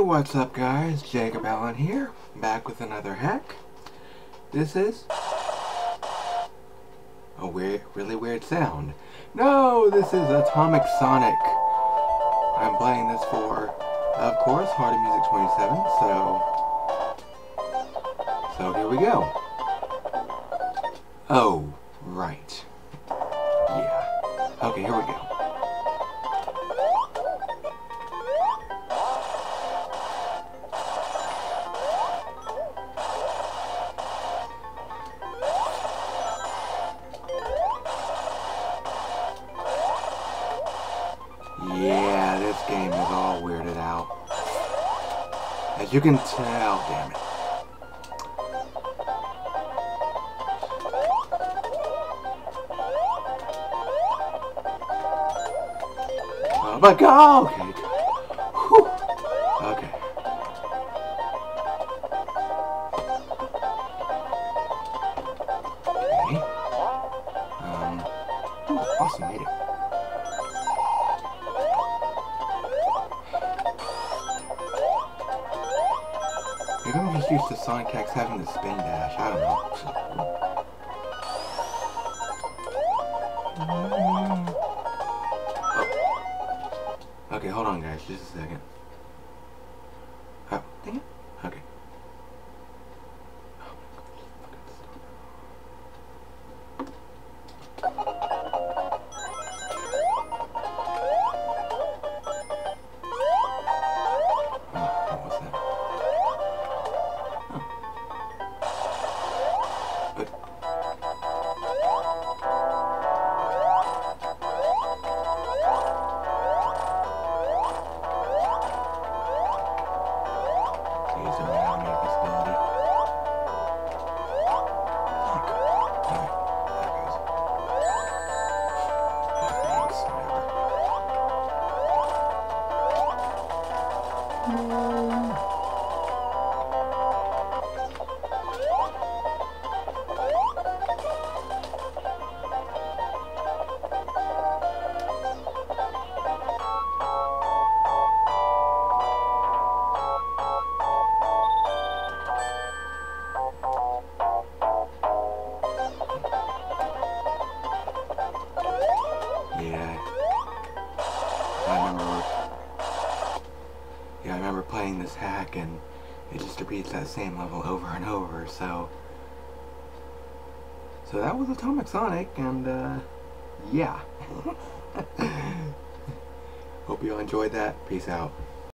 What's up guys? Jacob Allen here, back with another hack. This is a weird, really weird sound. No, this is Atomic Sonic. I'm playing this for, of course, Heart of Music 27, so... So here we go. Oh, right. Yeah. Okay, here we go. Game is all weirded out. As you can tell, damn it. Oh my god! Okay. Whew. Okay. Okay. Um. Ooh, awesome, Maybe I'm just used to Sonic X having the spin dash. I don't know. Oh. Okay, hold on, guys. Just a second. Oh, dang it. Yeah. I remember. Yeah, I remember playing this hack and it just repeats that same level over and over, so. So that was Atomic Sonic, and uh, yeah. Hope you all enjoyed that. Peace out.